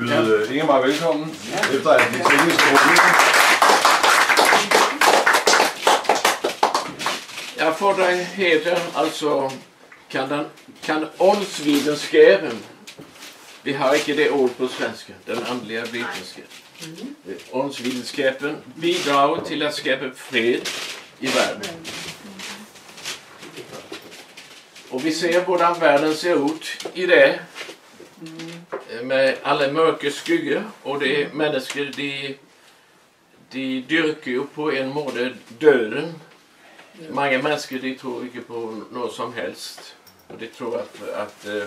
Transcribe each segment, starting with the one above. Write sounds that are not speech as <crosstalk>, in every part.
byde Ingemar velkommen efter at de tekniske problemer. Jag får dig heder. alltså kan, den, kan åndsvidenskapen, vi har inte det ord på svenska, den andliga vetenskapen. Åndsvidenskapen bidrar till att skapa fred i världen. Och vi ser hur världen ser ut i det. Med alla mörka skuggor och det människor de, de dyrker ju på en måte döden. Många människor de tror inte på något som helst. Och de tror att, att eh,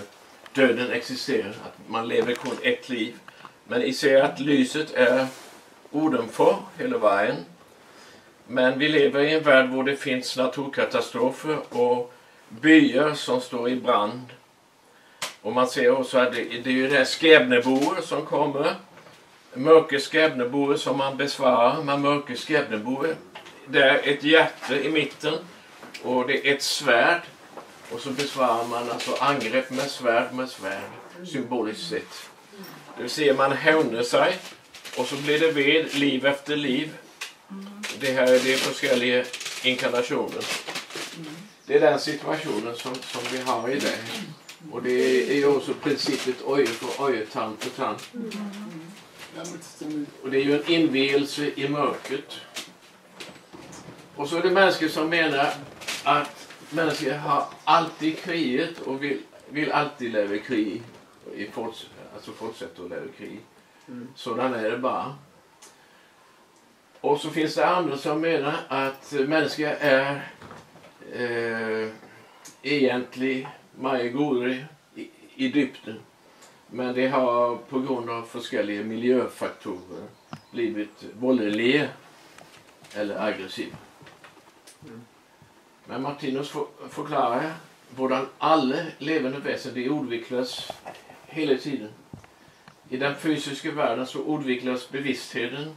döden existerar, att man lever kun ett liv. Men vi ser att lyset är utanför hela vägen. Men vi lever i en värld där det finns naturkatastrofer och byar som står i brand. Och man ser också att det, det är ju det här som kommer. Mörka skräbneboer som man besvarar med mörka skräbneboer. Det är ett hjärta i mitten och det är ett svärd. Och så besvarar man alltså angrepp med svärd med svärd, symboliskt sett. Det vill säga man hävnar sig och så blir det ved liv efter liv. Det här är de olika inkarnationer. Det är den situationen som, som vi har i det. Och det är ju också principen oje för oje, tand för tand. Och det är ju en invielse i mörkret. Och så är det människor som menar att människor har alltid kriget och vill, vill alltid leva i krig. I forts, alltså fortsätta att leva i krig. Mm. Sådan är det bara. Och så finns det andra som menar att människor är eh, egentligen goda i, i dybden. Men det har på grund av olika miljöfaktorer blivit våldliga eller aggressiva. Mm. Men Martinus for, förklarar hur alla levande väsen de utvecklas hela tiden. I den fysiska världen så utvecklas bevisstheten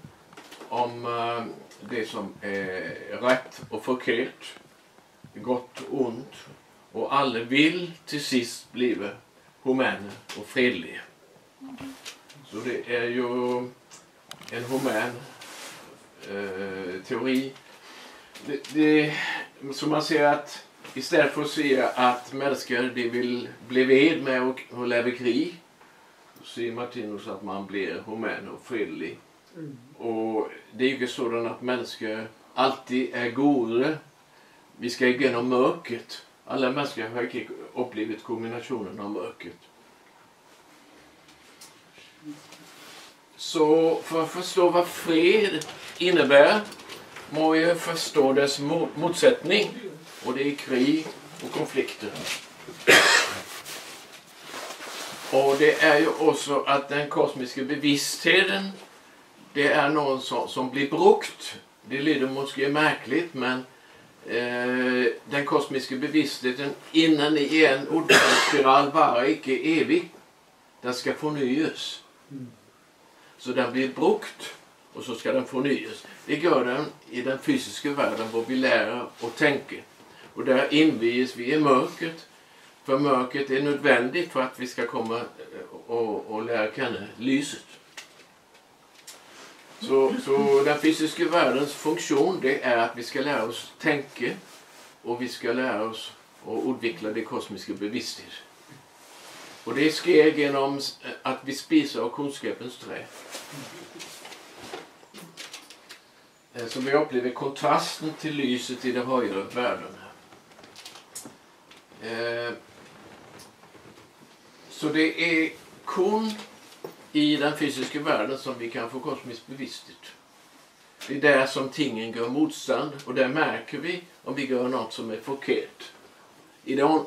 om uh, det som är rätt och förkert, gott och ont. Och alla vill till sist bli humana och fredliga. Så det är ju en human uh, teori. Det, det, så man ser att istället för att säga att människor de vill bli ved med och, och leva krig så säger Martinus att man blir human och fredlig. Mm. Och det är ju så att människor alltid är goda. Vi ska igenom mörkret. Alla människor har inte upplevt kombinationen av mörkret. Så för att förstå vad fred innebär må vi förstå dess motsättning. Och det är krig och konflikter. Och det är ju också att den kosmiska bevisstheten det är någon som, som blir brukt. Det lyder måske märkligt men eh, den kosmiska bevisstheten innan i en ordspiral vara icke evig. Den ska förnyas. Så den blir brukt och så ska den förnyas. Det gör den i den fysiska världen där vi lär och tänker. Och där inviges vi i mörkret. För mörkret är nödvändigt för att vi ska komma eh, och, och lära känna lyset. Så, så den fysiska världens funktion det är att vi ska lära oss tänka och vi ska lära oss att utveckla det kosmiska bevissthet. Och det sker genom eh, att vi spisar av kunskapens trä. Eh, så vi upplever kontrasten till lyset i den högre världen. Eh, så det är kun i den fysiska världen som vi kan få kosmisk bevissthet. Det är där som tingen gör motstånd och där märker vi om vi gör något som är förkert. I de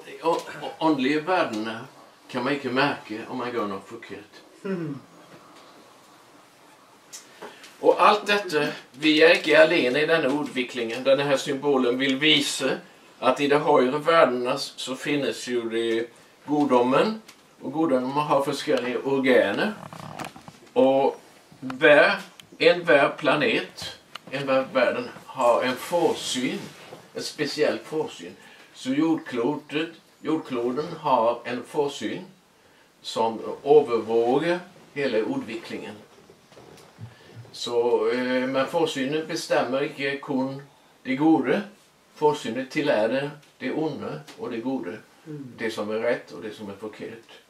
andliga värdena kan man inte märka om man gör något förkert. Mm. <laughs> Och allt detta, vi är inte alene i denna utvecklingen. Den här symbolen vill visa att i de högre värdena så finns ju det godomen. Och godomen har olika organer. Och var, en var planet, en var världen har en forsyn. En speciell forsyn. Så jordklotet, jordkloden har en forsyn som övervågar hela ordviklingen. Så, eh, men forsynet bestemmer ikke kun det gode. Forsynet tillærer det onde og det gode. Det som är rätt och det som är förkert.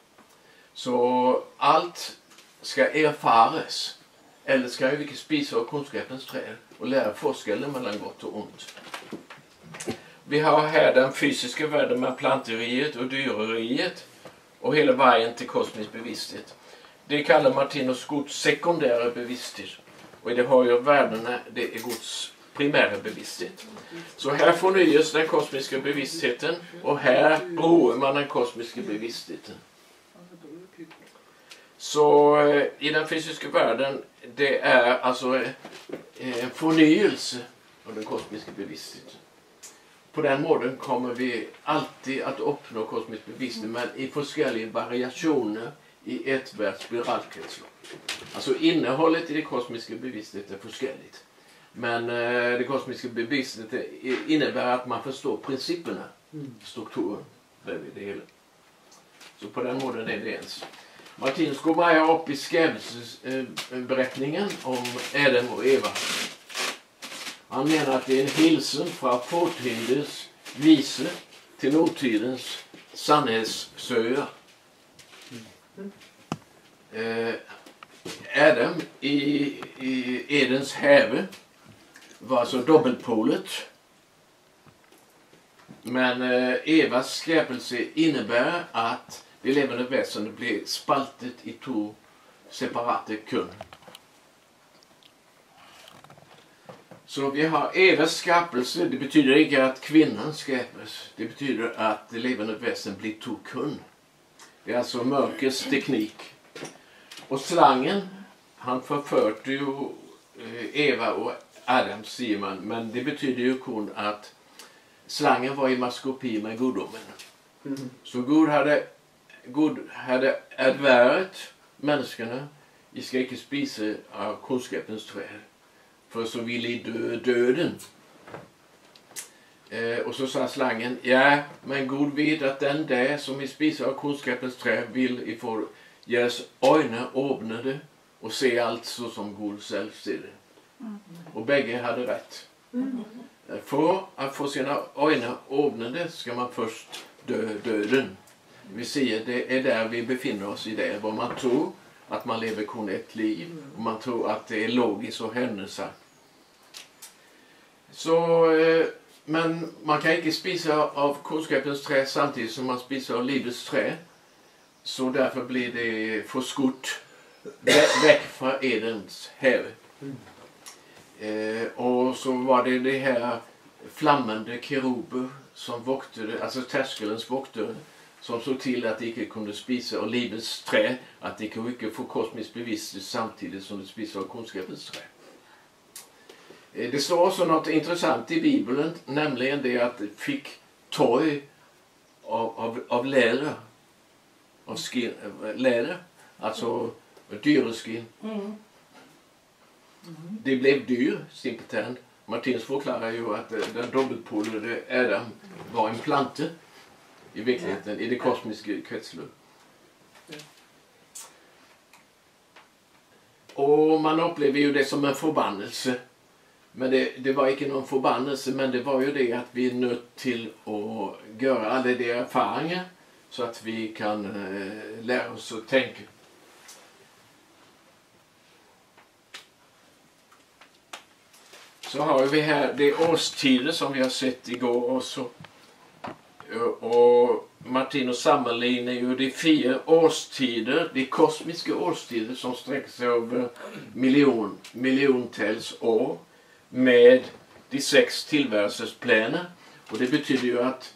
Så allt ska erfares. Eller ska vi spisa av kunskapens träd och lära forskellen mellan gott och ont. Vi har här den fysiska världen med planteriet och dyreriet och hela vägen till kosmisk bevissthet. Det kallar Martinus Guds sekundära bevissthet. Och i det ju värdena, det är Guds primära bevissthet. Så här förnyas den kosmiska bevisstheten och här roar man den kosmiska bevisstheten. Så eh, i den fysiska världen, det är alltså eh, en förnyelse av den kosmiska bevisstheten. På den måten kommer vi alltid att uppnå kosmisk bevissthet men i olika variationer i ett världs spiralkretslopp. Alltså innehållet i det kosmiska bevisstheten är förskelligt. Men eh, det kosmiska bevisstheten innebär att man förstår principerna, strukturen bredvid det hela. Så på den måten är det ens. Martinus går upp i skrämselberättningen eh, om Adam och Eva. Han menar att det är en hilsen från fortidens vise till nutidens sannhetssöja. Eh, Adam i, i Edens häve var alltså dubbelpolet. Men eh, Evas skräpelse innebär att det levande väsendet blir spaltet i två separata kun. Så vi har Evas skapelse. Det betyder inte att kvinnan skapas. Det betyder att det levande väsen blir två kun. Det är alltså mörkrets teknik. Och slangen, han förförde ju eh, Eva och Adam säger man. Men det betyder ju kun att slangen var i maskopi med gudomen. Mm. Så Gud hade, Gud hade advärt människorna, de ska inte spisa av kunskapens träd. För så vill de dö döden. Eh, och så sa slangen, ja, men Gud vet att den där som i spiser av kunskapens träd vill i få deras ögon öppnade och se allt så som Gud själv ser det. Mm. Och bägge hade rätt. Mm. För att få sina ögon öppnade ska man först dö döden. Vi ser det är där vi befinner oss i det, vad man tror att man lever kun ett liv och man tror att det är logiskt och händelser. Så, eh, men man kan inte spisa av kunskapens trä samtidigt som man spisar av livets trä. Så därför blir det förskott väck från Edens have. Eh, och så var det det här flammande keruber som voktade, alltså terskelens voktare som såg till att de inte kunde spisa av livets trä, att de kunde få kosmisk bevissthet samtidigt som de spisade av kunskapens trä. Eh, det står också något intressant i Bibeln, nämligen det att de fick torg av, av, av läder. Av skin, läder, alltså dyreskin. Mm. Mm. Det blev dyr, simpelthen. Martins förklarar ju att eh, den dubbelpolade Adam var en plante i verkligheten, i det kosmiska kretsloppet. Och man upplever ju det som en förbannelse. Men det, det var inte någon förbannelse, men det var ju det att vi är nött till att göra alla de erfarenheter så att vi kan eh, lära oss att tänka. Så har vi här de årstider som vi har sett igår också. Och Martinus sammanlignar ju de fyra årstider, de kosmiska årstider som sträcker sig över miljon, miljontals år med de sex tillvärelsesplaner. Och det betyder ju att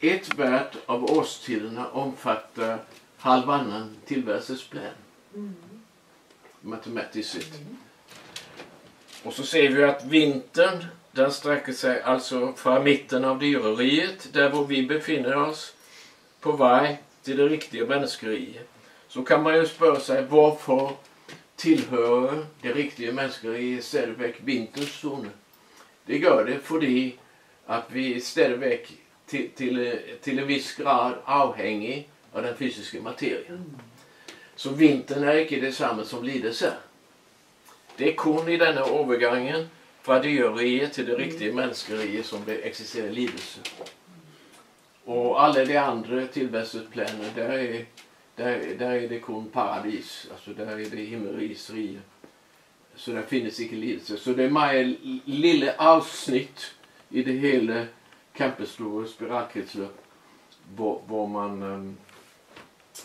ett värld av årstiderna omfattar halvannan tillvärelsesplan. Mm. Matematiskt sett. Mm. Och så ser vi att vintern den sträcker sig alltså från mitten av dyreriet, där var vi befinner oss, på väg till det riktiga mänskeriet. Så kan man ju spöra sig varför tillhör det riktiga mänskeriet stadigvæk vinterns zon. Det gör det för att vi stadigvæk till, till, till en viss grad avhängig av den fysiska materien. Så vintern är icke detsamma som lidelse. Det är kon i denna övergången fra dyreriet till det riktiga mänskeriet som det existerar lidelse. Och alla de andra tillväxtplanerna, där är, där, där är det kun paradis. Alltså där är det himmelriksriket. Så där finnes ikke lidelse. Så det är mer lille avsnitt i det hela kjempestore spiralkretsløp hvor, hvor, man,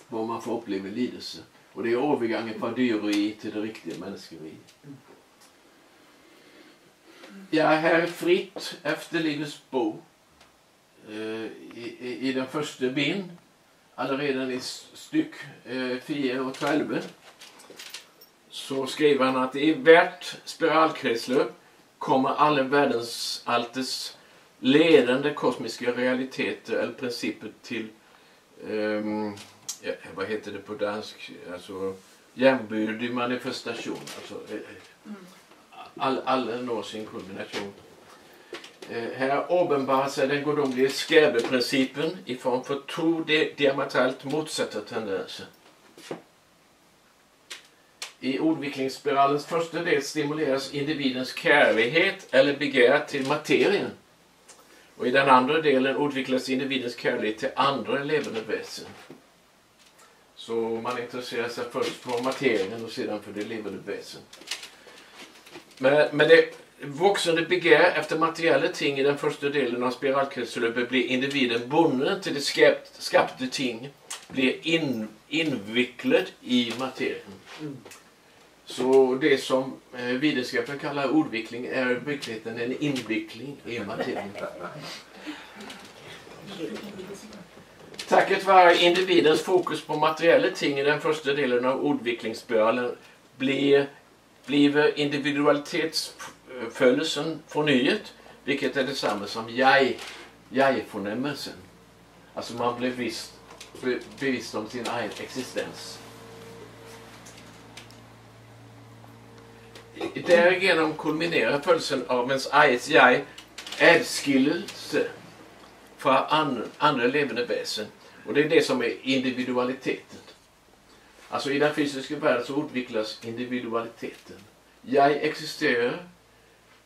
hvor man får uppleva lidelse. Och det är övergången från dyreri till det riktiga mänskeri. Jag är här fritt efter livets bo. Uh, i, i, i, den första bin, allerede i styck uh, och 12, så skriver han att i hvert spiralkretslöp kommer alla världens altes ledande kosmiska realiteter eller principer till um, ja, vad heter det på dansk? Alltså jämbördig manifestation. Alltså, eh, mm all, alla når sin kulmination. Eh, här uppenbarar sig den gudomliga skräbeprincipen i form för två diametralt motsatta tendenser. I ordviklingsspiralens första del stimuleras individens kärlighet eller begär till materien. Och i den andra delen utvecklas individens kärlek till andra levande väsen. Så man intresserar sig först för materien och sedan för det levande väsen. Men, men det vuxande begär efter materiella ting i den första delen av spiralkretslöpet blir individen bunden till det skapt, skapade ting, blir in, invecklad i materien. Mm. Så det som eh, vetenskapen kallar ordvickling är i verkligheten en invickling i materien. Tacket vare individens fokus på materiella ting i den första delen av ordvicklingsspiralen blir, blir individualitetsfödelsen förnyet, vilket är detsamma som jag, jag-förnämmelsen. Alltså man blir visst bevisst om sin egen existens. Därigenom kulminerar födelsen av ens eget jag adskillelse från andra levande väsen. Och det är det som är individualiteten. Alltså i den fysiska världen så utvecklas individualiteten. Jag existerar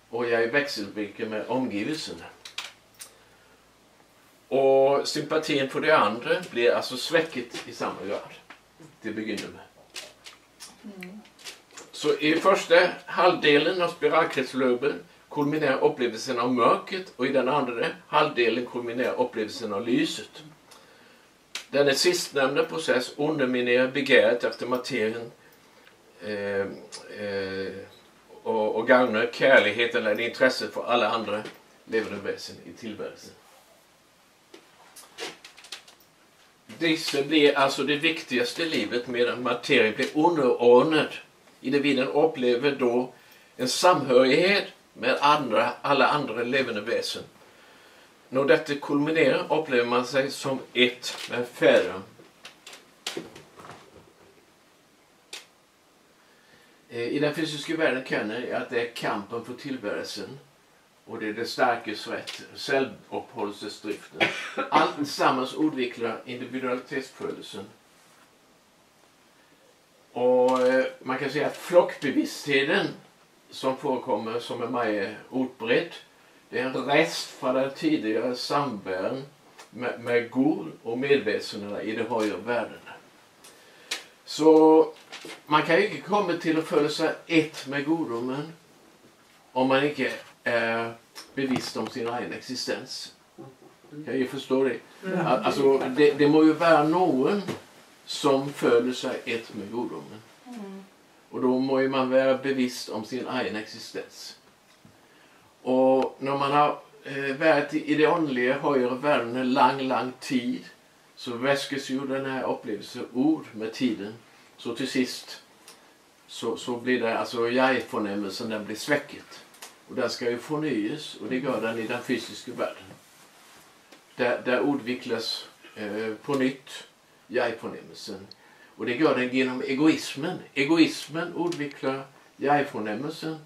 och jag växelvirkar med omgivelsen. Och sympatin för det andra blir alltså sväcket i samma grad. Till begynner med. Mm. Så i första halvdelen av spiralkretslöpet kulminerar upplevelsen av mörkret och i den andra halvdelen kulminerar upplevelsen av lyset. Denna sistnämnda process underminerar begäret efter materien eh, eh, och, och gagnar kärligheten eller intresset för alla andra levande väsen i tillvärelsen. Dessa blir alltså det viktigaste i livet medan materien blir underordnad Individen upplever då en samhörighet med andra, alla andra levande väsen. När detta kulminerar upplever man sig som ett med färre. Eh, I den fysiska världen kan jag att det är kampen för tillvärelsen och det är det starkes rätt, självuppehållelsesdriften. Allt tillsammans utvecklar individualitetsfödelsen och eh, man kan säga att flockbevisstheten som förekommer som är mer utbredd det är en rest från den tidigare samvaron med, med Gud och medvetandena i de högre världarna. Så man kan ju inte komma till att följa sig ett med gudomen om man inte är bevisst om sin egen existens. Kan ju förstå det? Alltså, det, det må ju vara någon som följer sig ett med gudomen. Mm. Och då må man vara bevisst om sin egen existens. Och när man har eh, varit i det andliga höjer världen en lång, lång tid så väskes ju den här upplevelsen ord med tiden. Så till sist så, så blir det alltså jag-förnämmelsen den blir sväcket. Och den ska ju förnyas och det gör den i den fysiska världen. Där, där utvecklas eh, på nytt jag-förnämmelsen. Och det gör den genom egoismen. Egoismen utvecklar jag-förnämmelsen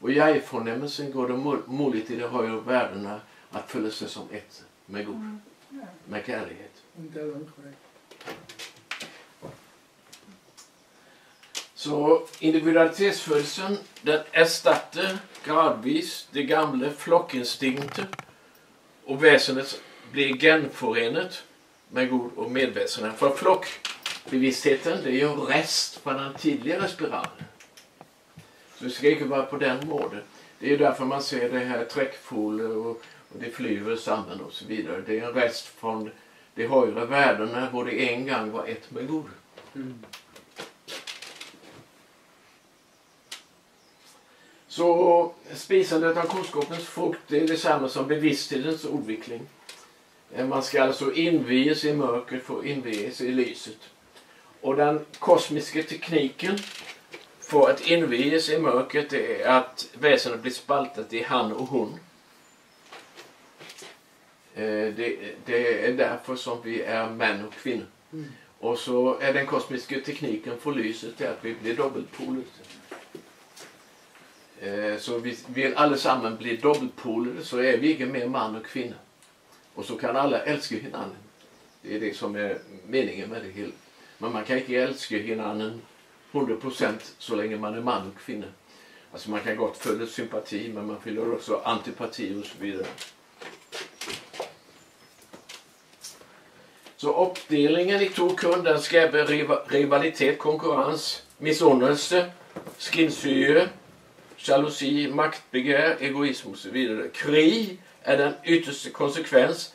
och jag-förnämmelsen går det möjligt i de högre värdena att följa sig som ett med Gud. Mm. Med kärlighet. Så individualitetsfølelsen den erstatter gradvis det gamle flokkinstinktet, og vesenet blir gjenforenet med god og medvesenet. For flokkbevisstheten det gjør rest fra den tidligere spiralen. Så det skal ikke på den måten. Det är ju därför man ser det här träckfoler och, och de flyver samman och så vidare. Det är en rest från de högre värdena både en gång var ett med Gud. Mm. Så spisandet av kunskapens frukt det är detsamma som bevissthetens utveckling. Man ska alltså invigas i mörkret för att invigas i lyset. Och den kosmiska tekniken för att invies i mörkret är att väsendet blir spaltat i han och hon. Eh, Det, det är därför som vi är män och kvinnor. Mm. Och så är den kosmiska tekniken för lyset att vi blir dubbelpolade. Eh, Så vi vill allesammans bli dubbelpolade så är vi inte mer man och kvinna. Och så kan alla älska hinanden. Det är det som är meningen med det hela. Men man kan inte älska hinanden 100% så länge man är man och kvinna. Alltså man kan gott följa sympati men man fyller också antipati och så vidare. Så uppdelningen i två kunder den skapar rivalitet, konkurrens, missunnelse, skinsyre, jalousi, maktbegär, egoism och så vidare. Krig är den yttersta konsekvens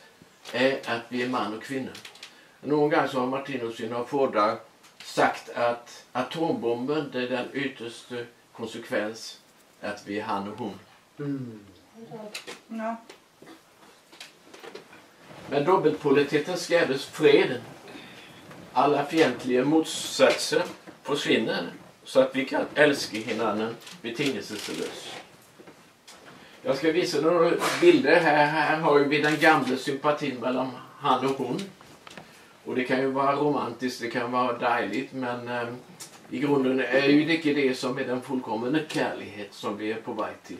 är att vi är man och kvinna. Någon gång så har Martinus i några sagt att atombomben det är den yttersta konsekvens att vi är han och hon. Mm. Ja. Men dubbelpolariteten skapades freden. Alla fientliga motsatser försvinner så att vi kan älska hinanden betingelselöst. Jag ska visa några bilder här. Här har vi den gamla sympatin mellan han och hon. Och det kan ju vara romantiskt, det kan vara dejligt men eh, i grunden är ju det inte det som är den fullkomna kärlighet som vi är på väg till.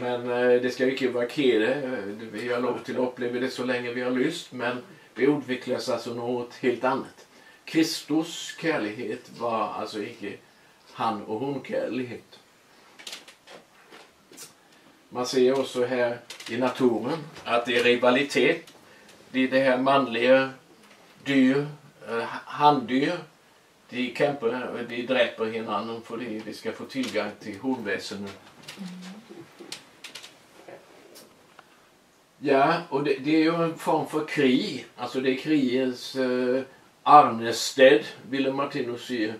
Men eh, det ska ju inte vara kede. Eh, vi har lov till att uppleva det så länge vi har lust men det utvecklas alltså något helt annat. Kristus kärlighet var alltså inte han och hon kärlighet. Man ser också här i naturen att det är rivalitet. Det är det här manliga dyr, eh, handdyr. De kämpar, de hinanden för det. De ska få tillgång till hornväsendet. Ja, och det, det är ju en form för krig. Alltså det är krigets eh, arnested, ville Martinus säga.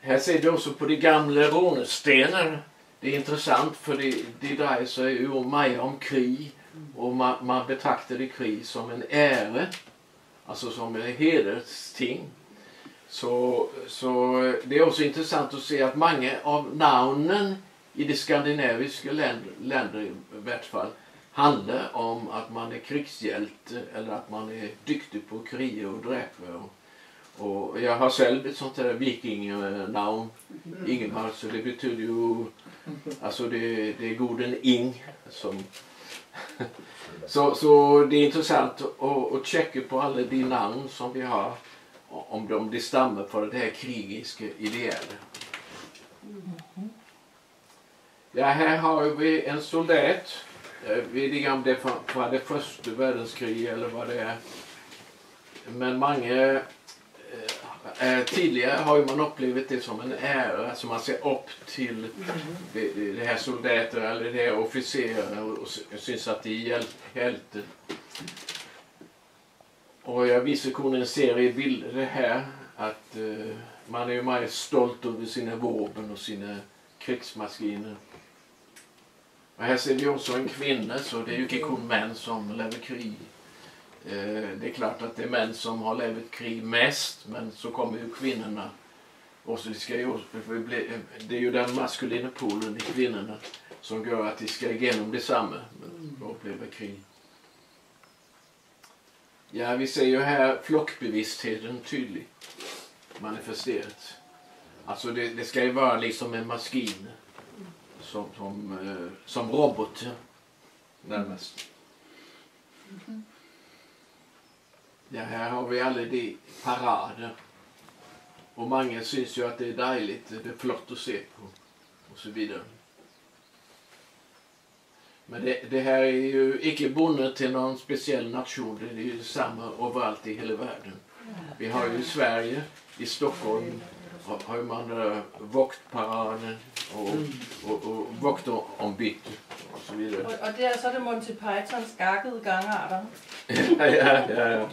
Här ser vi också på de gamla rånestenar. Det är intressant för det, det drar sig ju om om krig. Och man, man betraktar det krig som en ära. Alltså som hedersting. Så, så det är också intressant att se att många av namnen i de skandinaviska länder, länder i vart fall handlar om att man är krigshjälte eller att man är duktig på att kriga och dräpa. Och, och jag har själv ett sånt här vikingnamn, Ingemar, så det betyder ju, alltså det, det är goden Ing som <laughs> så, så det är intressant att, att checka på alla de namn som vi har om de, de stammar för det här krigiska idealet. Ja, här har vi en soldat. Jag vet inte om det från, från det första världskriget eller vad det är. Men många eh, tidigare har ju man upplevt det som en ära, som man ser upp till det, det, här soldater eller det här officerare och, och syns att de är hjäl, hjältar. Och jag visar konen en serie bilder det här att eh, man är ju mer stolt över sina vapen och sina krigsmaskiner. Och här ser vi också en kvinna så det är ju inte kun män som lever krig. Eh, det är klart att det är män som har levt krig mest men så kommer ju kvinnorna. Och så ska ju, bli- det är ju den maskulina polen i kvinnorna som gör att de ska igenom detsamma och uppleva krig. Ja, vi ser ju här flockbevisstheten tydligt manifesterat. Alltså det, det ska ju vara liksom en maskin som, som, eh, som robot närmast. Mm-hmm. Ja, här har vi alla de parader. Och många syns ju att det är dejligt, det är flott att se på och så vidare. Men det, det här är ju icke bundet till någon speciell nation. Det är ju samma överallt i hela världen. Vi har ju i Sverige, i Stockholm, har- man uh, voktparaden och, och, och vokterombyte och så vidare. Og, og der så er det Monty Pythons gakkede gangarter. <laughs> ja, ja, ja, ja.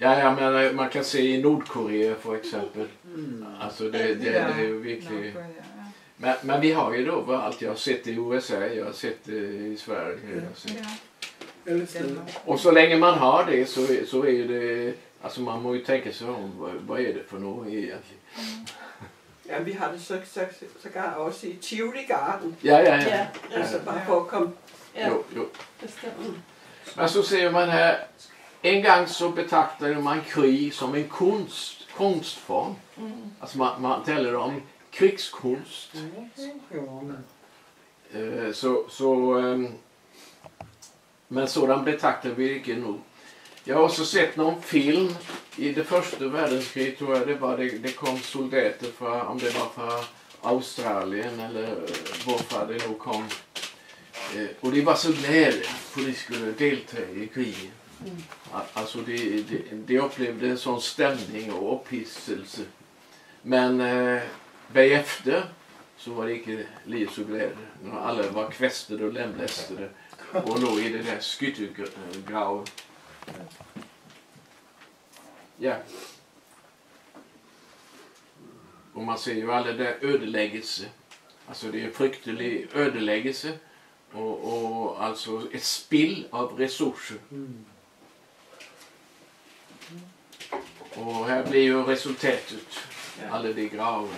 ja, ja men eh, man kan se i Nordkorea för exempel. Alltså det, det, det är ju verkligen... Men, men vi har ju då överallt. Jag har sett det i USA, jag har sett det i Sverige. Jag har sett. Och så länge man har det så, är- så är ju det... Alltså man må ju tänka sig om, vad, är det för något egentligen? Ja, vi har det så, så, sågar også i Tivoli Garden. Ja, ja, ja. Ja, Altså bare for at komme... ja Jo, jo. bestemt. Men så ser man här, en gång så betraktade man krig som en konst, konstform. Alltså man, man talade om krigskonst. Eh, Så, så, ehm, men sådan betraktar vi inte nu. Jag har också sett någon film i det första världskriget tror jag det var. Det, det kom soldater från, om det var från Australien eller varför det nog kom. Eh, Och de var så glada för att de skulle delta i kriget. Al- Alltså de, de, de upplevde en sån stämning och upphisselse. Men eh, efter så var det inte liv så glädje. Alla var kvästade och lemlästade och låg i det där skyttegraven. Ja. Och man ser ju alla där ödeläggelse. Alltså det är en fruktig ödeläggelse. Och, och alltså ett spill av resurser. Och här blir ju resultatet. Alla de gravar.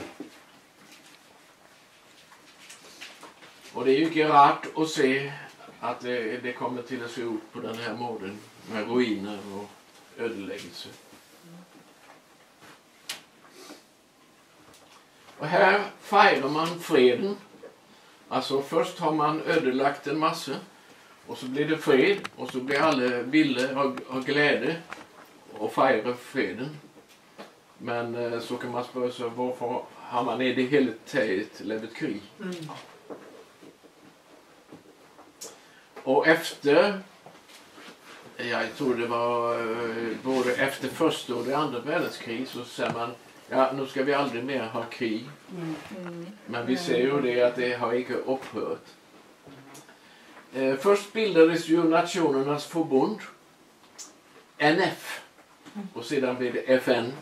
Och det är ju inte rart att se att det, det kommer till att se ut på den här måten med ruiner och ödeläggelse. Och här firar man freden. Alltså först har man ödelagt en massa och så blir det fred och så blir alla villiga och, glädje och firar freden. Men eh, så kan man fråga sig varför har man i det hela taget levt krig? Och efter, jag tror det var eh, både efter första och det andra världskrig så säger man ja nu ska vi aldrig mer ha krig. Men vi ser ju det att det har inte upphört. Eh, först bildades ju Nationernas förbund, NF, och sedan blev det FN,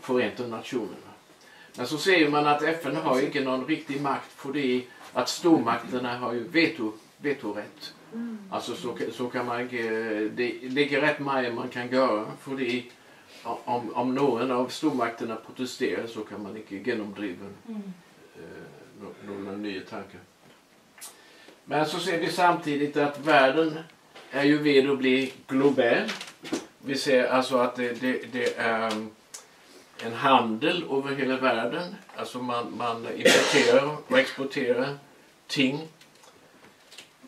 Förenta Nationerna. Men så ser man att FN har inte någon riktig makt för det att stormakterna har ju veto, vetorätt. Alltså så, så kan man det ligger rätt mycket man kan göra för det om, om någon av stormakterna protesterar så kan man inte genomdriva eh, nå- några nya tankar. Men så ser vi samtidigt att världen är ju vid att bli global. Vi ser alltså att det, det, det är en handel över hela världen. Alltså man, man importerar och exporterar ting.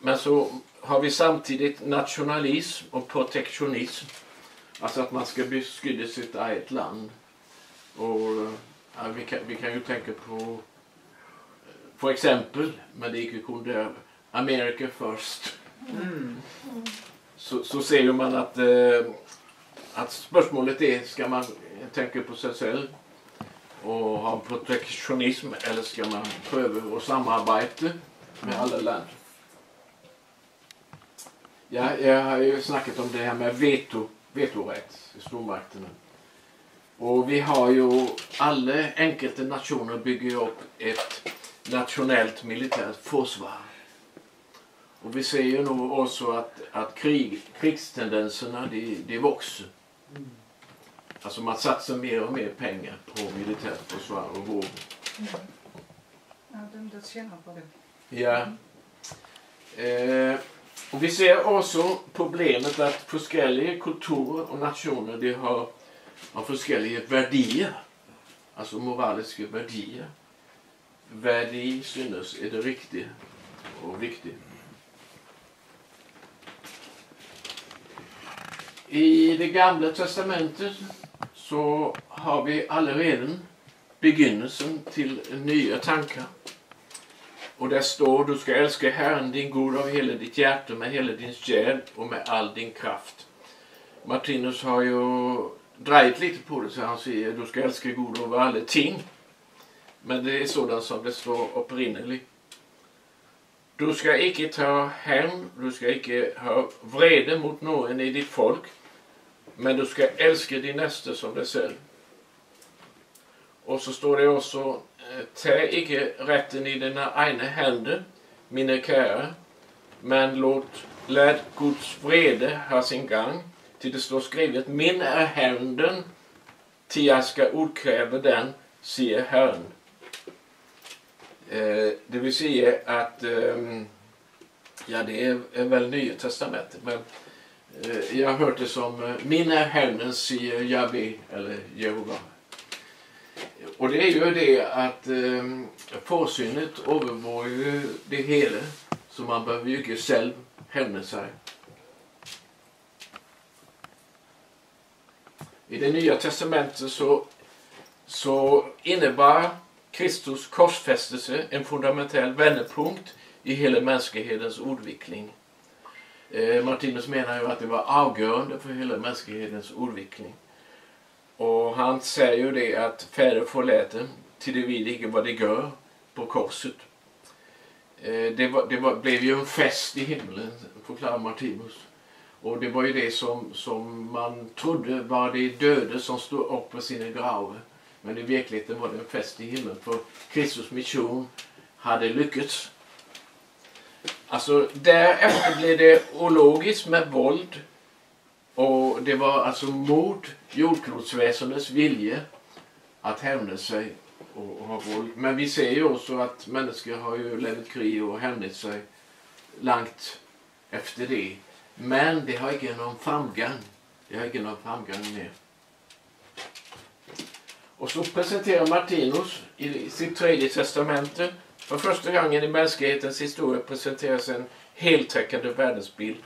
Men så har vi samtidigt nationalism och protektionism. Alltså att man ska beskydda sitt eget land. Och ja, vi, kan, vi kan ju tänka på för exempel, men det gick ju kunde America först. Så, så ser ju man att, eh, att spörsmålet är, ska man tänka på sig själv och ha protektionism eller ska man pröva att samarbeta med alla länder? Ja, jag har ju snackat om det här med veto, vetorätt i stormakterna. Och vi har ju, alla enkelte nationer bygger upp ett nationellt militärt försvar. Och vi ser ju nu också att, att krig, krigstendenserna de, de växer. Alltså man satsar mer och mer pengar på militärt försvar och vård. Ja, dem der tjener på det. Ja. Eh, och vi ser också problemet att olika kulturer och nationer de har, har olika värderingar. Alltså moraliska värderingar. Vad de synes är det riktiga och viktiga. I det gamla testamentet så har vi allerede begynnelsen till nya tankar. Och där står du ska älska Herren din Gud av hela ditt hjärta, med hela din själ och med all din kraft. Martinus har ju dragit lite på det så han säger du ska älska Gud över alla ting. Men det är sådant som det står upprinnelig. Du ska icke ta hem, du ska icke ha vrede mot någon i ditt folk, men du ska älska din nästa som dig själv. Och så står det också, eh, ta icke rätten i dina egna händer, mina kära, men låt, lät Guds vrede ha sin gång, till det står skrivet, min är händen, till jag ska utkräva den, säger Herren. Eh, det vill säga att, eh, ja det är, är väl Nya Testamentet, men eh, jag har hört det som eh, min är händen, säger Jabbe eller Jehova. Och det är ju det att eh, påsynet övergår ju det hela, så man behöver ju inte själv hämna sig. I det Nya Testamentet så, så innebär Kristus korsfästelse en fundamentell vändpunkt i hela mänsklighetens utveckling. Eh, Martinus menar ju att det var avgörande för hela mänsklighetens utveckling. Och han säger ju det att Fader förlät till det vid icke vad det gör på korset. Eh, det, var, det var, blev ju en fest i himlen, förklarar Martinus. Och det var ju det som, som man trodde var de döde som stod upp på sina gravar. Men i verkligheten var det en fest i himlen för Kristus mission hade lyckats. Alltså därefter blev det ologiskt med våld och det var alltså mord jordklotsväsendets vilja att hämna sig och, och ha våld. Men vi ser ju också att människor har ju levt krig och hämnat sig långt efter det. Men det har inte någon framgång. Det har inte någon framgång mer. Och så presenterar Martinus i sitt tredje testamente för första gången i mänsklighetens historia presenteras en heltäckande världsbild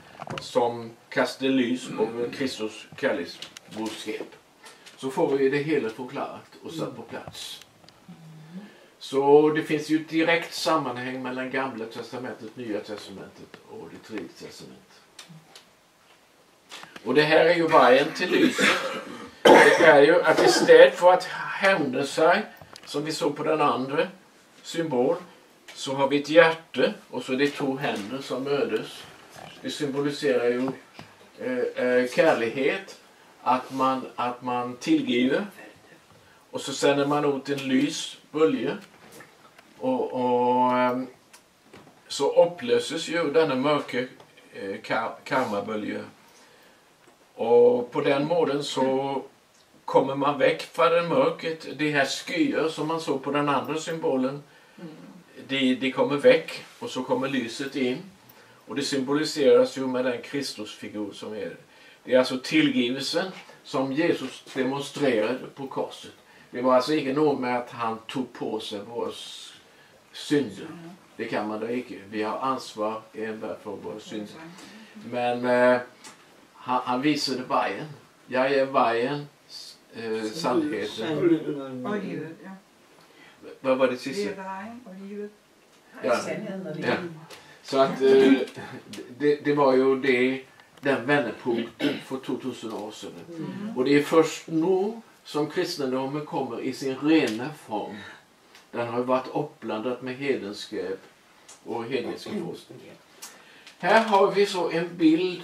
som kastar lys över Kristus boskap. Så får vi det hela förklarat och satt på plats. Så det finns ju ett direkt sammanhang mellan gamla testamentet, nya testamentet och det tredje testamentet. Och det här är ju vägen till lyset. Det är ju att istället för att hämna sig, som vi såg på den andra symbol, så har vi ett hjärta och så är det två händer som mödes. Det symboliserar ju eh, eh, kärlighet, att man, att man tillgiver. Och så sänder man ut en lys bölje. Och, och eh, så upplöses ju denna mörka eh, karmabölje. Och på den måten så kommer man väck från mörkret. De här skyer som man såg på den andra symbolen, de, de kommer väck och så kommer lyset in. Och det symboliseras ju med den Kristusfigur som är det. är alltså tillgivelsen som Jesus demonstrerade på korset. Det var alltså inte nog med att han tog på sig våra synder. Det kan man då inte. Vi har ansvar enbart för våra synder. Men eh, han, han visade vägen. Jag är vägen, eh, sannheten. Og livet, ja. Vad var det Det sista? er vejen og livet. Ja. Så att eh, det, det var ju det, den vändpunkten för 2000 år sedan. Och det är först nu som kristendomen kommer i sin rena form. Den har varit uppblandad med hedenskap och hedniska forskning. Här har vi så en bild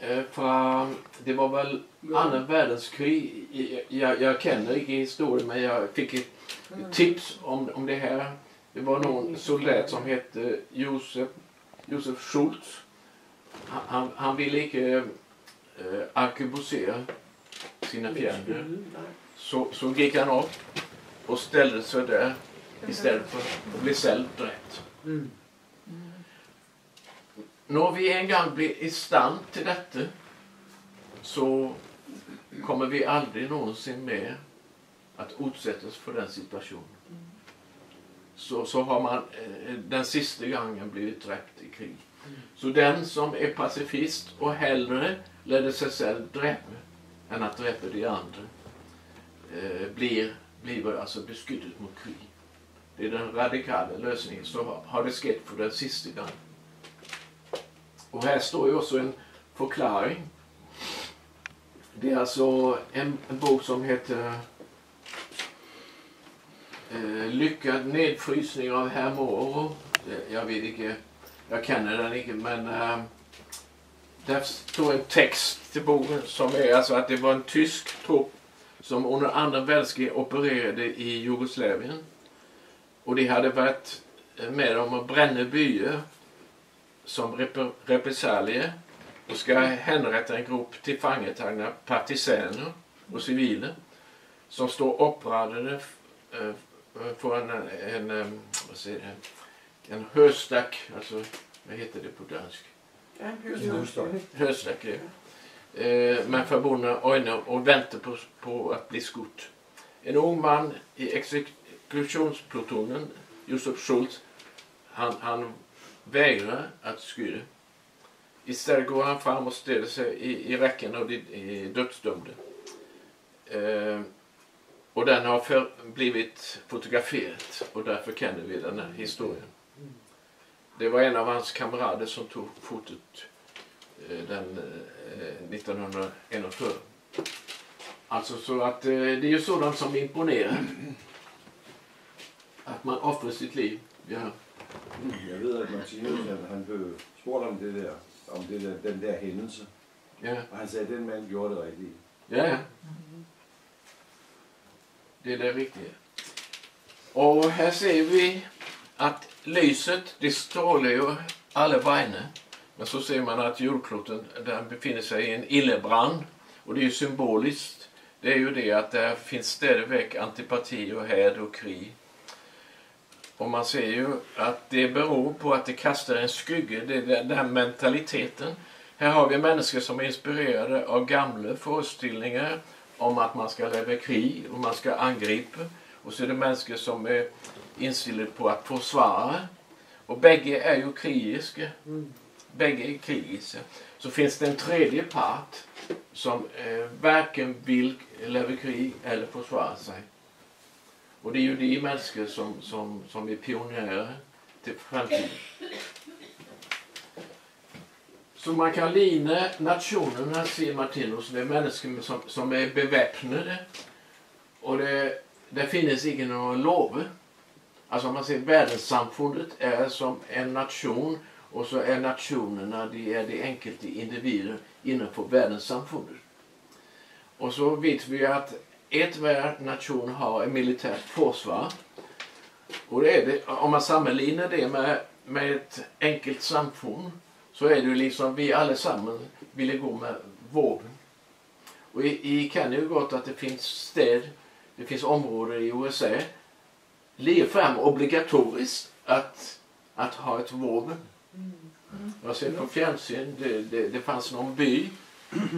eh, från, det var väl andra världskrig. Jag, jag känner inte historien men jag fick ett tips om, om det här. Det var någon soldat som hette Josef, Josef Schultz. Han, han, ville inte eh, arkebusera sina fjänder. Så, så gick han upp och ställde sig där istället för att bli själv rätt. Mm. När vi en gång blir i stand till detta så kommer vi aldrig någonsin mer att utsättas för den situationen. Så, så har man eh, den sista gången blivit dräpt i krig. Så den som är pacifist och hellre leder sig själv dräpa än att dräpa de andra eh, blir, blir alltså beskyddet mot krig. Det är den radikala lösningen. Så har- har det skett för den sista gången. Och här står ju också en förklaring. Det är alltså en, en bok som heter eh, Lyckad nedfrysning av herr Moro. Jag vet inte, jag känner den inte men äh, där står en text till boken som är alltså att det var en tysk trupp som under andra världskriget opererade i Jugoslavien. Och de hade varit med om att bränna byar som rep- repressalier och ska hänrätta en grupp tillfångatagna partisaner och civila som står uppradade eh, för en, en, eh, vad säger det, en höstack, alltså vad heter det på dansk? Höstack, ja. Eh, med förbundna ögon och väntar på, på att bli skutt. En ung man i exekutionsplutonen, Josef Schultz, han, han vägrar att skydda. Istället går han fram och ställer sig i, i räcken av de i dödsdömda. Eh, och den har för, blivit fotograferad och därför känner vi den här historien. Det var en av hans kamrater som tog fotot eh, den eh, 1941. Alltså så att eh, det är ju sådant som imponerar. Att man offrar sitt liv. Ja. Jeg ved, at Martinus, han, han blev spurgt om det der, om det der, den der hændelse. Ja, Og han sagde, at den mand gjorde det rigtigt. ja, ja. Det är det riktiga. Och här ser vi att lyset, det strålar ju alla vägar. Men så ser man att jordkloten den befinner sig i en illebrand. Och det är ju symboliskt. Det är ju det att där finns ständigt antipati och häd och krig. Och man ser ju att det beror på att det kastar en skugga, det är den den mentaliteten. Här har vi människor som är inspirerade av gamla föreställningar om att man ska leva krig och man ska angripa. Och så är det människor som är inställda på att försvara. Och bägge är ju krigiska. Bägge är krigiska. Så finns det en tredje part som eh, varken vill leva krig eller försvara sig. Och det är ju de människor som, som, som är pionjärer till framtiden. Så man kan lina nationerna, säger Martinus, det är människor som, som är beväpnade. Och det, det finns ingen någon lov. Alltså om man ser världssamfundet är som en nation och så är nationerna de är de enkelte individer innanför världssamfundet. Och så vet vi att ett varje nation har ett militärt försvar. Och det är det, om man sammanlinar det med, med ett enkelt samfund så är det ju liksom vi allesammans ville gå med vågen. Och i, i kan ju gott att det finns städer, det finns områden i USA ligger fram obligatoriskt att, att ha ett vapen. Jag ser på fjärrsyn, det, det, det fanns någon by.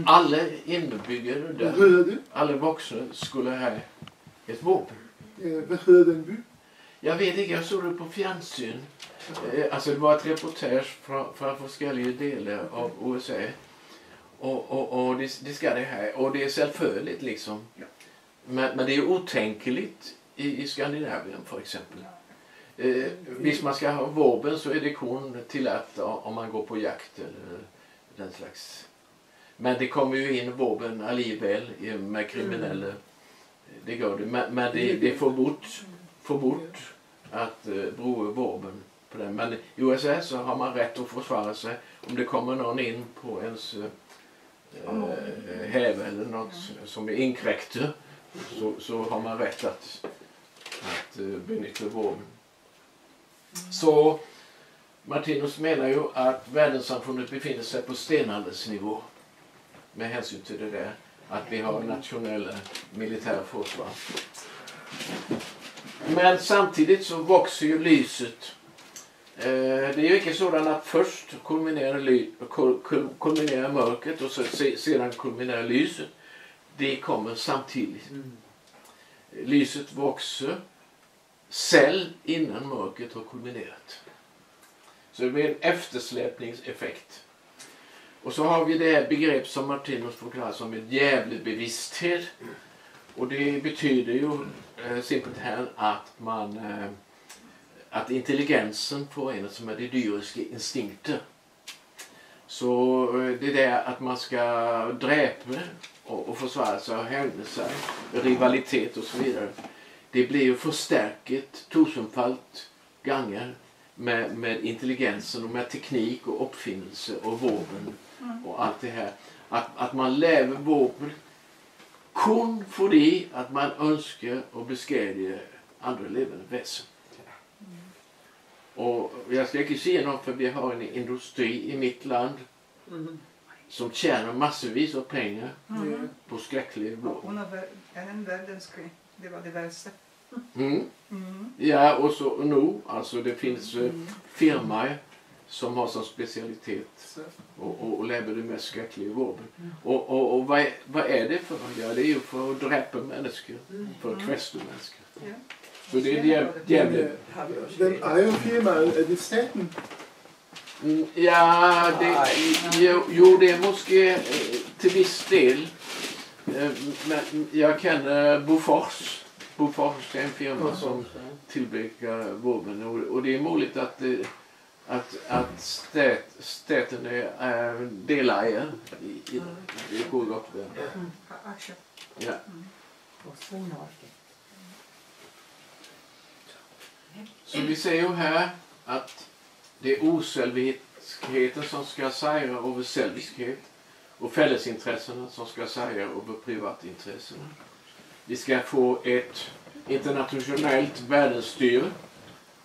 Alla inbyggare där, alla vuxna skulle ha ett vapen. Øh, Hvad hedder den by? Jag vet inte, jag såg det på fjärrsyn. Eh, Alltså det var ett reportage från, från olika delar av USA. Och, och, och det, det ska det här. Och det är självföljligt liksom. Men, men det är otänkligt i, i Skandinavien för exempel. Eh, visst man ska ha vapen så är det kun tillåtet om man går på jakt eller den slags. Men det kommer ju in vapen alliväl med kriminella. Det går det. Men, men det, det är förbort, förbort att eh, bruka vapen på det. Men i USA så har man rätt att försvara sig om det kommer någon in på ens eh, häv eller något som är inkräkter så, så har man rätt att, att eh, benytta vapen. Så Martinus menar ju att världssamfundet befinner sig på stenåldersnivå med hänsyn till det där att vi har nationella militära försvar. Men samtidigt så växer ju lyset. Eh, det är ju inte sådant att först kulminerar, mörkret och sedan kulminerar lyset. Det kommer samtidigt. Lyset växer cell innan mörkret har kulminerat. Så det blir en eftersläpningseffekt. Och så har vi det här begrepp som Martinus förklarar som en djävlebevissthet. Och det betyder ju eh, simpelt här att man eh, att intelligensen förenas med de dyriska instinkter. Så eh, det där att man ska dräpa och, och försvara sig och hävda sig, rivalitet och så vidare. Det blir ju förstärkt tusenfalt gånger med, med intelligensen och med teknik och uppfinnelse och våpen och allt det här. Att, att man lever våpen kun fordi att man önskar och beskriva andra levande väsen. Och jag ska inte säga något för vi har en industri i mitt land Mm. som tjänar massvis av pengar Mm. på skräckliga Och vapen. under vär- annan världskrig, det var det värsta. Mm. Mm. Ja, och så och nu, alltså det finns eh, firmor som har som specialitet Så. och, och, och lever det mest skräckliga vapen. Och, och, och vad, är, vad är det för? Ja, det är ju för att dräpa människor, för att kvästa människor. Ja. Så det är djäv- djävulen. Har vi också Hvem det. det staten? Mm, Ja, det, jo, jo, det är måske eh, till viss del. Eh, Men jag känner Bofors. Bofors är en firma som tillverkar vapen och, det är möjligt att, eh, att, att stat, staten är, är delägare i, i, det går gott väl. Har aktier. Ja. Så vi ser ju här att det är osjälviskheten som ska segra över själviskhet och fällesintressena som ska segra över privatintressena. Vi ska få ett internationellt världsstyre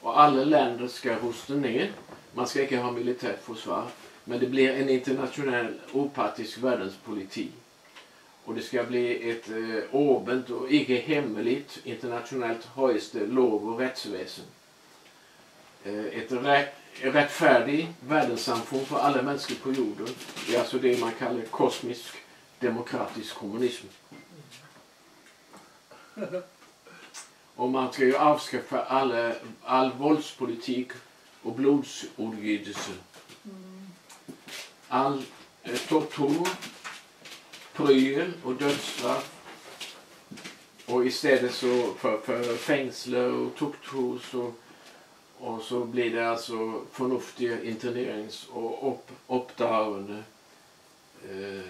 och alla länder ska hosta ner. Man ska inte ha militärt försvar. Men det blir en internationell opartisk världspolitik. Och det ska bli ett eh, åbent och icke hemligt internationellt högste lov och rättsväsen. Eh, ett rättfärdig världssamfund för alla människor på jorden. Det är alltså det man kallar kosmisk demokratisk kommunism. Och man ska ju avskaffa alla, all våldspolitik och blodsutgjutelse. All eh, tortyr, pryl och dödsstraff. Och istället så för, för fängsle och tukthus och, och så blir det alltså förnuftiga internerings och upp, uppdragande. Eh,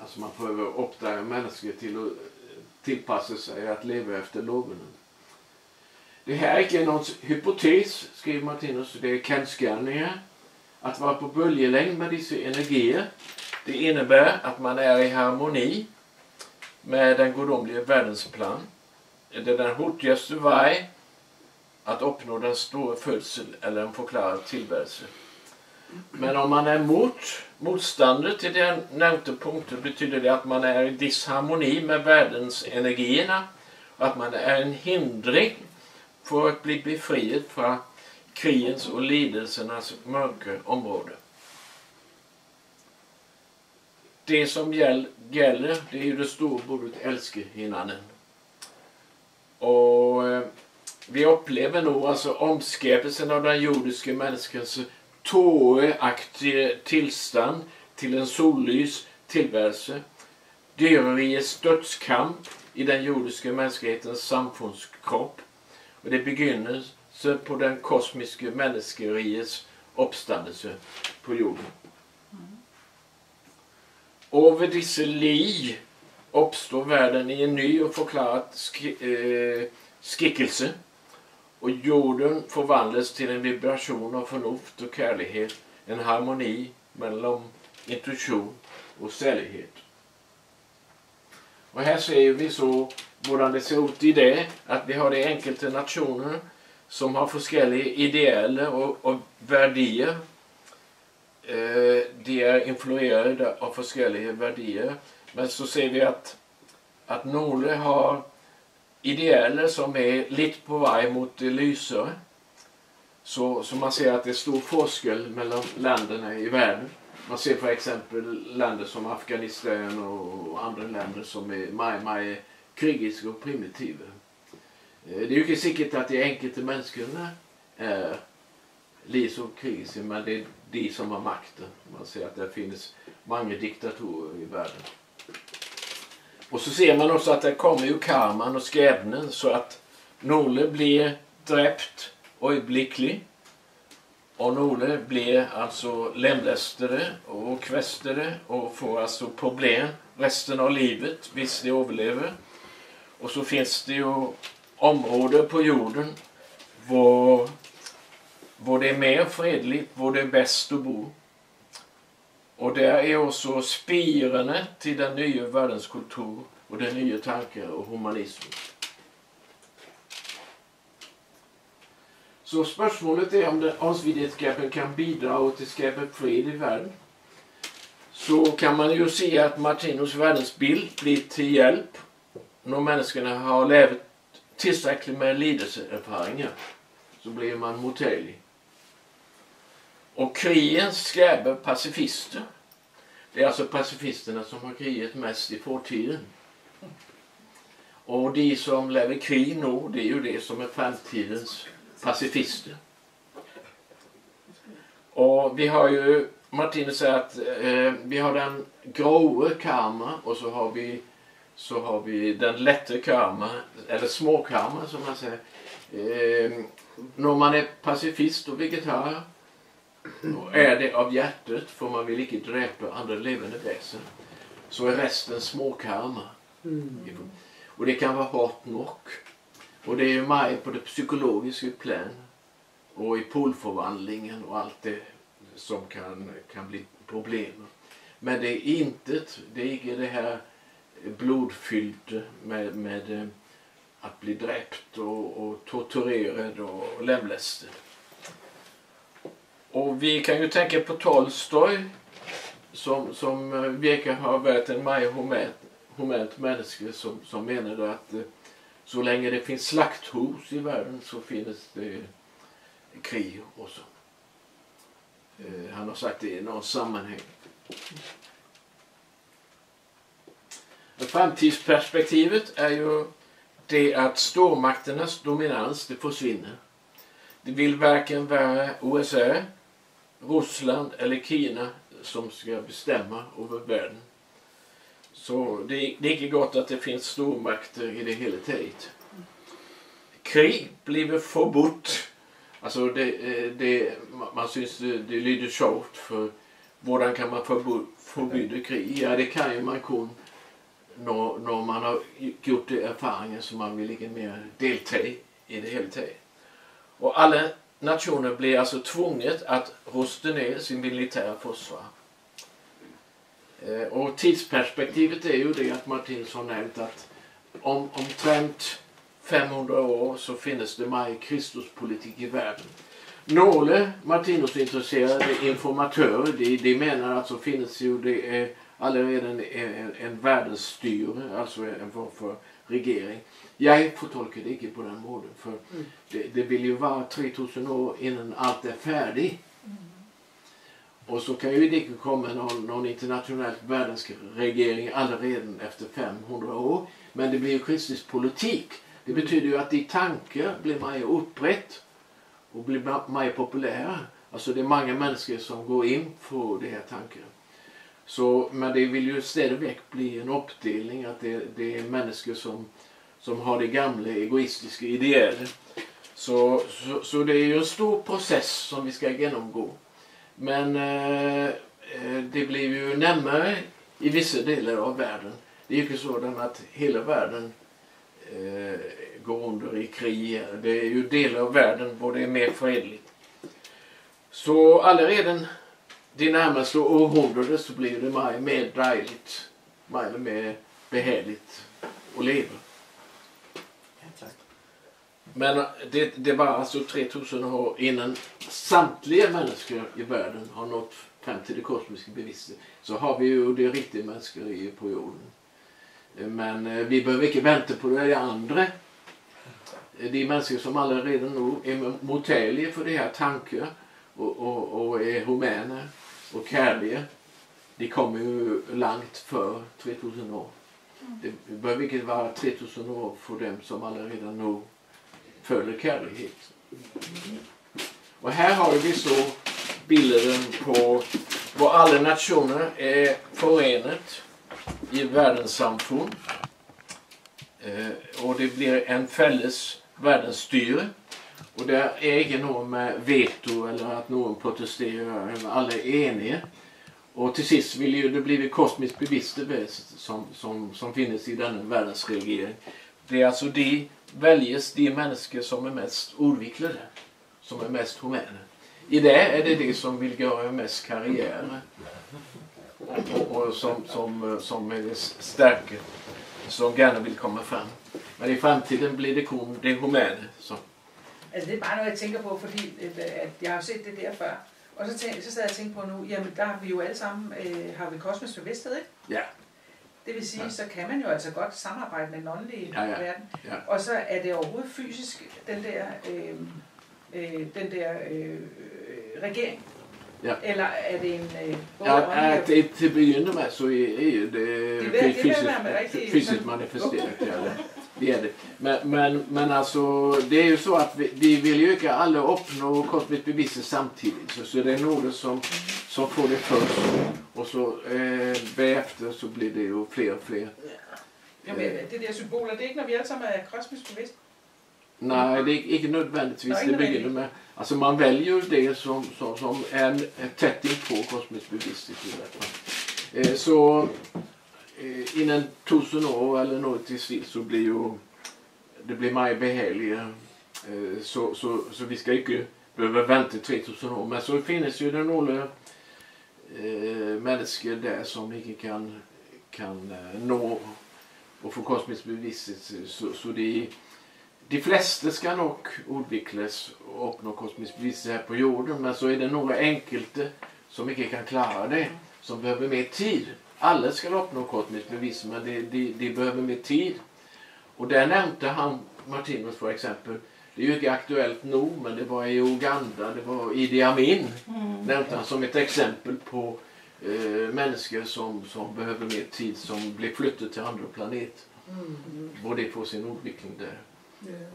alltså man behöver opta människor till att eh, tillpassa sig att leva efter loven. Det här är inte någon hypotes, skriver Martinus, det är kennsgärningar. Att vara på böljelängd med dessa energier, det innebär att man är i harmoni med den gudomliga världens plan. Det är den hurtigaste väg att uppnå den stora födsel eller en förklarad tillvärelse. Men om man är mot motståndare till den nämnda punkten betyder det att man är i disharmoni med världens energierna och att man är en hindring för att bli befriad från krigens och lidelsernas mörka område. Det som gäll- gäller, det är ju det stora bordet älskehinnanen. Och eh, vi upplever nog alltså omskapelsen av den jordiska människans tåraktiga tillstånd till en sollys tillvärelse. Dyreriets dödskamp i den jordiska mänsklighetens samfundskropp. Och det begynner på den kosmiska människeriets uppståndelse på jorden. Över disse li uppstår världen i en ny och förklarad sk- eh, skickelse och jorden förvandlas till en vibration av förnuft och kärlighet, en harmoni mellan intuition och sällighet. Och här ser vi så hur det ser ut i det, att vi har de enkelte nationer som har olika ideella och, och värderingar. Eh, de är influerade av olika värderingar. Men så ser vi att, att några har idealer som är lite på väg mot det lysare. Så, så man ser att det är stor forskel mellan länderna i världen. Man ser för exempel länder som Afghanistan och andra länder som är maj, maj krigiska och primitiva. Eh, det är ju inte säkert att de enkelte människorna är lika så krigiska men det, är de som har makten. Man ser att det finns många diktatorer i världen. Och så ser man också att det kommer ju karman och skäbnen så att Nole blir dräpt ögonblicklig. och Nole blir alltså lemlästade och kvästade och får alltså problem resten av livet, visst de överlever. Och så finns det ju områden på jorden var, var det är mer fredligt, var det är bäst att bo. Och där är också spirene till den nya världens kultur och den nya tankar och humanismen. Så spörsmålet är om den kan bidra till att skapa fred i världen. Så kan man ju se att Martinus världsbild blir till hjälp när människorna har levt tillräckligt med lidelseerfarenheter så blir man mottaglig. Och krigen skräper pacifister. Det är alltså pacifisterna som har kriget mest i fortiden. Och de som lever krig nu, det är ju det som är framtidens pacifister. Och vi har ju, Martinus säger att eh, vi har den gråa karma och så har vi så har vi den lätta karma, eller småkarma som man säger. Eh, när man är pacifist och vegetarier och är det av hjärtat för man vill inte dräpa andra levande väsen så är resten småkarma. Mm. Och det kan vara hårt nog. Och det är ju på det psykologiska plan och i polförvandlingen och allt det som kan, kan bli problem. Men det är inte, det är inte det här blodfylld med, med eh, att bli dräpt och, och torturerad och lemlästad. Och vi kan ju tänka på Tolstoj som, som eh, verkar ha varit en mer humant människa som, som menade att eh, så länge det finns slakthus i världen så finns det krig också. Eh, han har sagt det i något sammanhang. Framtidsperspektivet är ju det att stormakternas dominans det försvinner. Det vill varken vara USA, Ryssland eller Kina som ska bestämma över världen. Så det, det är inte gott att det finns stormakter i det hela taget. Krig blir förbott. Alltså det, eh, det, man syns det, det lyder sjovt för hur kan man förbjuda krig? Ja det kan ju man kun när, när man har gjort erfarenheter som man vill inte mer delta i, i det hela taget. Och alla nationer blir alltså tvunget att rusta ner sin militära försvar. Eh, och tidsperspektivet är ju det att Martinsson nämnt att om, om trent 500 år så finns det Maj Kristuspolitik i världen. Några Martinus-intresserade informatörer de, de menar att så finns ju det är allerede en, en, en världsstyre, alltså en form för regering. Jag får tolka det inte på den måten för mm. det, det, vill ju vara 3000 år innan allt är färdigt. Mm. Och så kan ju det inte komma någon, någon internationell världsregering redan efter 500 år. Men det blir ju kristisk politik. Det betyder ju att de tankar blir mer utbrett och blir mer populära. Alltså det är många människor som går in på de här tankarna. Så, men det vill ju stadigväck bli en uppdelning att det, det är människor som, som har det gamla egoistiska idealet. Så, så, så, det är ju en stor process som vi ska genomgå. Men eh, eh det blir ju närmare i vissa delar av världen. Det är ju inte sådant att hela världen eh, går under i krig. Det är ju delar av världen där det är mer fredligt. Så allaredan de närmaste århundraden så blir det mer, mer dejligt, mer, mer behärligt att leva. Men det, det var alltså 3000 år innan samtliga människor i världen har nått fram till det kosmiska bevisstheten. Så har vi ju det riktiga människor på jorden. Men eh, vi behöver inte vänta på det andra. De människor som alla redan nu är mottagliga för det här tankar och, och, och är humana och kärlek, de kommer ju långt för 3000 år. Mm. Det behöver inte vara 3000 år för dem som alla redan nu följer kärlighet. Och här har vi så bilden på hvor alle nationer är förenat i världssamfund. Eh, och det blir en fälles världsstyre. Och där är inte någon med veto eller att någon protesterar. Alla är eniga. Och till sist vill ju det bli kosmiskt bevisste som, som, som finns i denna världens regering. Det är alltså de väljes de människor som är mest ordviklade, Som är mest humana. I det är det de som vill göra mest karriär. Och, och som, som, som är starka. Som gärna vill komma fram. Men i framtiden blir det kom, det humana som Altså det er bare noget, jeg tænker på, fordi at, at jeg har set det der før. Og så, tænk, så sad jeg og tænkte på nu, jamen der har vi jo alle sammen, øh, har vi kosmisk bevidsthed, ikke? Ja. Det vil sige, Ja. ja. så kan man jo altså godt samarbejde med den åndelige Ja, ja. verden. Ja. Og så er det overhovedet fysisk, den der, øh, øh, den der øh, regering. Ja. Eller er det en øh, Ja, og- det, till begynner med så är, det, Det vill- det jag med riktigt- fysiskt manifesterat. Ja, <laughs> det, är det. Men, men, men alltså, det är ju så att vi, vi vill ju inte alla uppnå kosmiskt bevis samtidigt. Så, så det är några som, som får det först. Och så eh, efter så blir det ju fler och fler. Jamen, det der symboler, det er ikke, når vi alle sammen er kosmisk bevidst. Nej, det är inte nödvändigtvis Nej, det inte begynner med. Alltså man väljer ju det som, som, som är tätt inpå kosmiskt bevissthet. Eh, så Eh, innan tusen år eller något till så blir ju det blir mer behagligare. Så, så, så vi ska inte behöva vänta 3000 år. Men så finns ju det några eh, människor där som inte kan, kan eh, nå och få kosmisk bevisning. Så, så de, de flesta ska nog utvecklas och uppnå kosmisk bevisning här på jorden. Men så är det några enkelte som inte kan klara det. Som behöver mer tid. Alla ska uppnå kosmisk men de, de, de behöver mer tid. Och där nämnde han Martinus för exempel. Det är ju inte aktuellt nog men det var i Uganda, det var Idi Amin. Nämnde han som ett exempel på eh, människor som, som behöver mer tid som blir flyttade till andra planeter. Och de får sin utveckling där.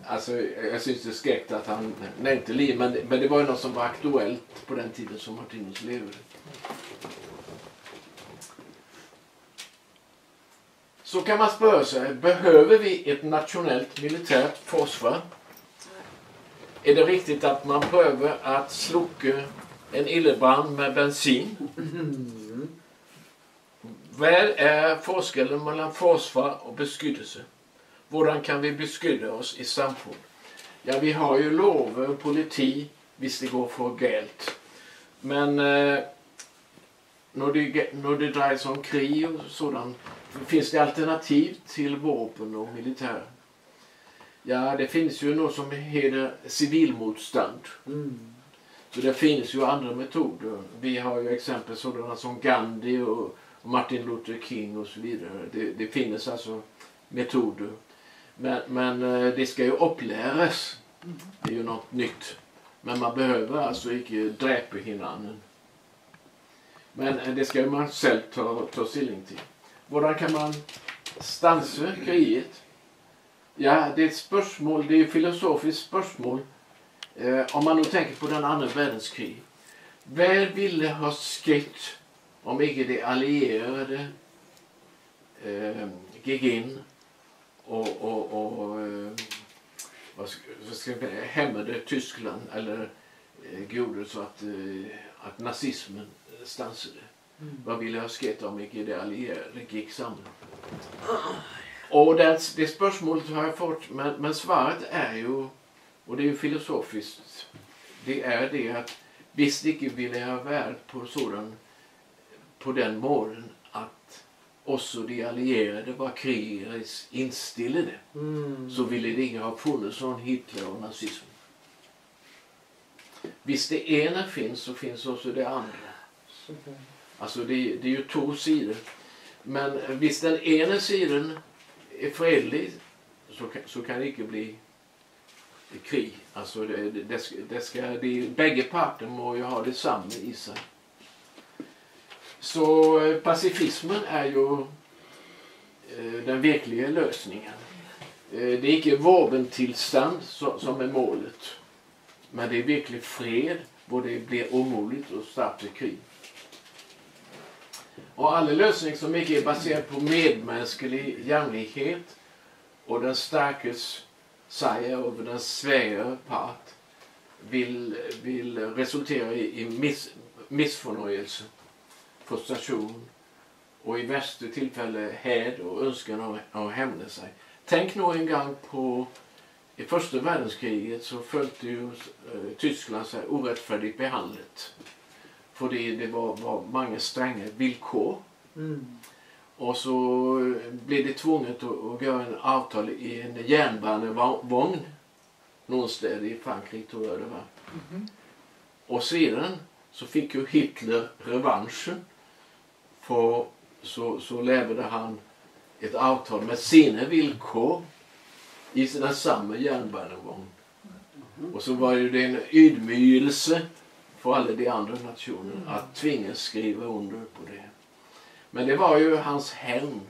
Alltså, jag syns det är skräckt att han nämnde liv, men, men det var ju något som var aktuellt på den tiden som Martinus levde. Så kan man spöra sig, behöver vi ett nationellt militärt försvar? Är det riktigt att man prövar att sloka en illebrand med bensin? Vad är forskellen mellan försvar och beskyddelse? Hur kan vi beskydda oss i samfund? Ja, vi har ju lover och politi visst det går för galt. Men eh, när, det, när det drar sig om krig och sådant, finns det alternativ till vapen och militär? Ja, det finns ju något som heter civilmotstånd. Så det finns ju andra metoder. Vi har ju exempel sådana som Gandhi och Martin Luther King och så vidare. Det, det finns alltså metoder. Men, men eh, det ska ju uppläras. Det är ju något nytt. Men man behöver alltså inte dräpa hinanden. Men eh, det ska ju man själv ta, ta ställning till. Hvordan kan man stansa kriget? Ja, det är ett spörsmål, det är ett filosofiskt spörsmål. Eh, om man nu tänker på den andra världskrig. Vad ville ha skett om inte de allierade eh, gick in och, och, och eh, vad ska, vad ska säga, hämmade Tyskland eller eh, gjorde så att, eh, att nazismen eh, stansade. Vad ville ha skett om inte de allierade gick samman? Och det, det spörsmålet har jag fått, men, men svaret är ju, och det är ju filosofiskt, det är det att visst icke ville ha värld på sådan på den målen att också de allierade var krigares instillade så ville det inte ha funnits någon Hitler och nazism. Visst det ena finns så finns också det andra. Alltså det, det är ju två sidor. Men eh, visst den ena sidan är fredlig så kan, så kan det inte bli krig. Alltså det, det, det ska, det bägge parter må ju ha detsamma i sig. Så eh, pacifismen är ju eh, den verkliga lösningen. Eh, det är inte vapentillstånd som, är målet. Men det är verklig fred både det blir omöjligt att starta krig. Och alla lösning som mycket är baserad på medmänsklig jämlikhet och den starkes säger över den svagare part vill, vill resultera i, i miss, missförnöjelse, frustration och i värsta tillfälle häd och önskan att, hämna sig. Tänk nog en gång på i första världskriget så följde ju eh, Tyskland sig orättfärdigt behandlat. För det, det var, var många stränga villkor. Och så blev det tvunget att, att göra en avtal i en järnbanevagn någonstans i Frankrike tror jag det var. Och sedan så fick ju Hitler revanschen. För så, så lämnade han ett avtal med sina villkor i den samma järnbanevagn. Och så var ju det en ydmygelse för alla de andra nationerna att tvingas skriva under på det. Men det var ju hans hämnd.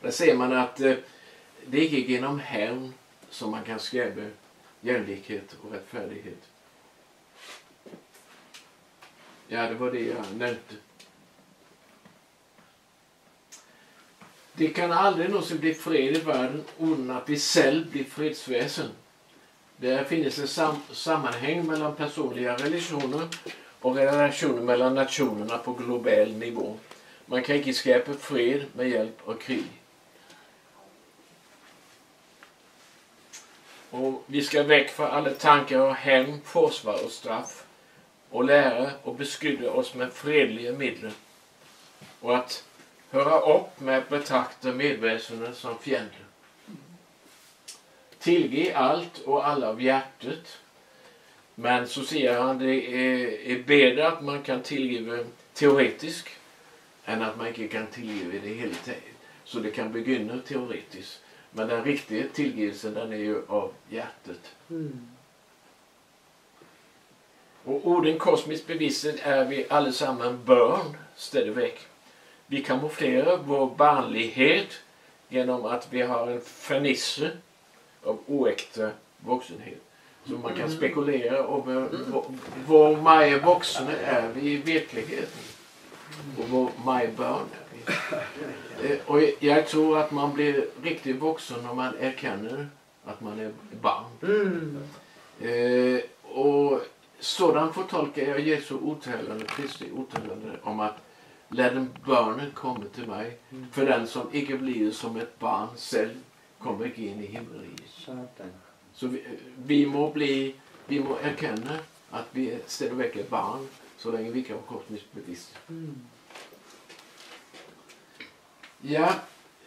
Där ser man att eh, det gick genom hämnd som man kan skapa jämlikhet och rättfärdighet. Ja, det var det jag nämnde. Det kan aldrig någonsin bli fred i världen utan att vi själva blir fredsväsen. Det finns ett sam sammanhang mellan personliga relationer och relationer mellan nationerna på global nivå. Man kan inte skapa fred med hjälp av krig. Och vi ska väck från alla tankar och hämnd, försvar och straff och lära och beskydda oss med fredliga medel. Och att höra upp med att betrakta medväsendet som fiender. Tillge allt och alla av hjärtat. Men så säger han det är, är bättre att man kan tillgiva teoretiskt än att man inte kan tillgiva det hela tiden. Så det kan begynna teoretiskt. Men den riktiga tillgivelsen den är ju av hjärtat. Och orden kosmiskt bevisset är vi allesammans barn stadigvæk. Vi kamouflerar vår barnlighet genom att vi har en fernisse av oäkta vuxenhet. Så man kan spekulera över var Maja vuxna är vi i verkligheten. Och var Maja barn är vi. Eh, Och jag tror att man blir riktigt vuxen om man erkänner att man är barn. Eh, och sådan förtolkar jag Jesu uttalande, Kristi uttalande om att den barnen komma till mig. För den som icke blir som ett barn själv kommer icke in i himmelsriket. Satan. Så vi, vi må bli, vi må erkänna att vi stadigvæk är barn så länge vi kan vara kosmiskt bevisste. Ja,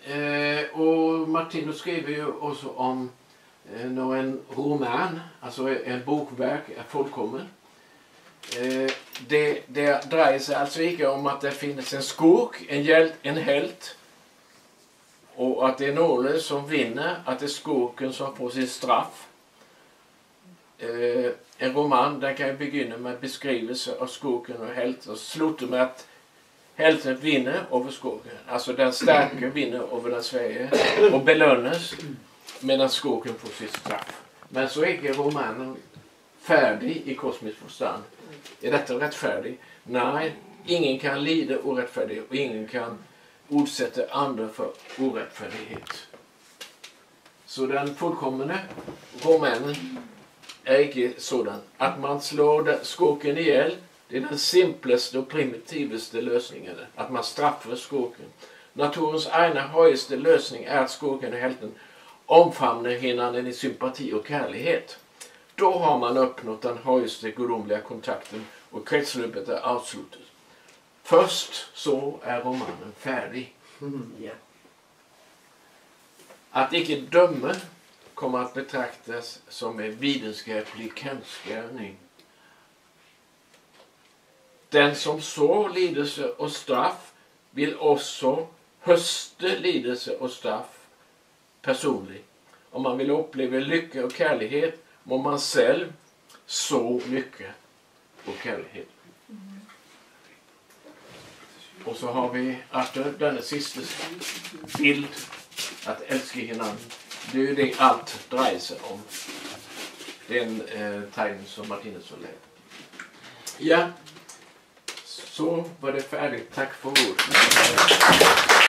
eh, och Martino skriver ju också om eh, när en roman, alltså en bokverk, är fullkommen. Eh, det, det dreier sig alltså inte om att det finns en skurk, en, hjält, en helt och att det är nålen som vinner, att det är skurken som får sitt straff. Eh, en roman den kan ju begynna med beskrivelse av skurken och helten och sluta med att helten vinner över skurken. Alltså den starke vinner över den svage och belönas medan skurken får sitt straff. Men så är inte romanen färdig i kosmisk förstånd. Är detta rättfärdigt? Nej, ingen kan lida orättfärdigt och ingen kan utsätter andra för orättfärdighet. Så den fullkomne romännen är icke sådan. Att man slår skurken ihjäl, det är den simplaste och primitivaste lösningen. Att man straffar skurken. Naturens ena högsta lösning är att skurken och helten omfamnar hinanden i sympati och kärlighet. Då har man uppnått den högsta gudomliga kontakten och kretsloppet är avslutat. Först så är romanen färdig. Ja. Att icke döma kommer att betraktas som en vetenskaplig kenskärning. Den som sår lidelse och straff vill också hösta lidelse och straff personligt. Om man vill uppleva lycka och kärlighet må man själv så lycka och kärlighet. Och så har vi Arthur, denna sista bild att älska hinanden. Det är ju det allt drejer sig om. den eh, tegn som Martinus har lärt. Ja, så var det färdigt. Tack för ordet.